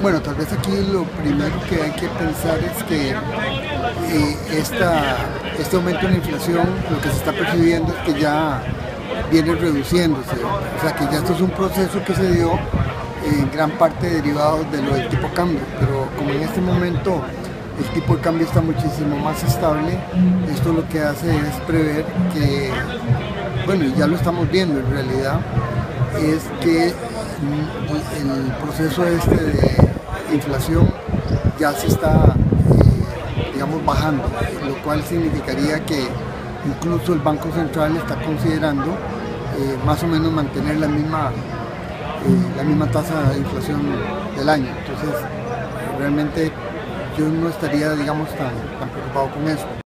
Bueno, tal vez aquí lo primero que hay que pensar es que eh, este aumento en la inflación lo que se está percibiendo es que ya viene reduciéndose, o sea que ya esto es un proceso que se dio en gran parte derivado de lo del tipo de cambio, pero como en este momento el tipo de cambio está muchísimo más estable, esto lo que hace es prever que, bueno, ya lo estamos viendo en realidad, es que el proceso este de inflación ya se está, eh, digamos, bajando, lo cual significaría que incluso el Banco Central está considerando eh, más o menos mantener la misma, eh, la misma tasa de inflación del año. Entonces, realmente yo no estaría, digamos, tan preocupado con eso.